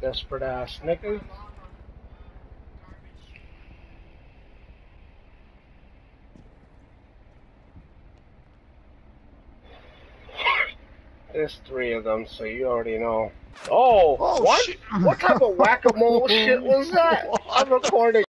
Desperate ass nigga. There's three of them, so you already know. Oh, Oh, what? shit. What type of whack-a-mole shit was that? I'm recording.